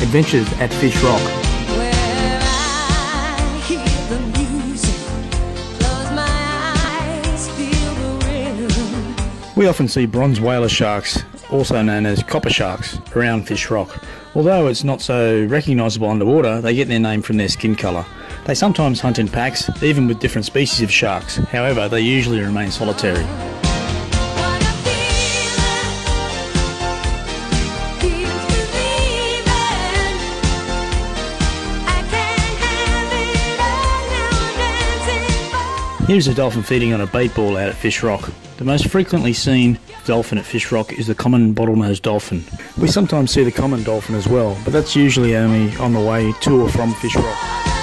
Adventures at Fish Rock. We often see bronze whaler sharks, also known as copper sharks, around Fish Rock. Although it's not so recognisable underwater, they get their name from their skin colour. They sometimes hunt in packs, even with different species of sharks. However, they usually remain solitary. Here's a dolphin feeding on a bait ball out at Fish Rock. The most frequently seen dolphin at Fish Rock is the common bottlenose dolphin. We sometimes see the common dolphin as well, but that's usually only on the way to or from Fish Rock.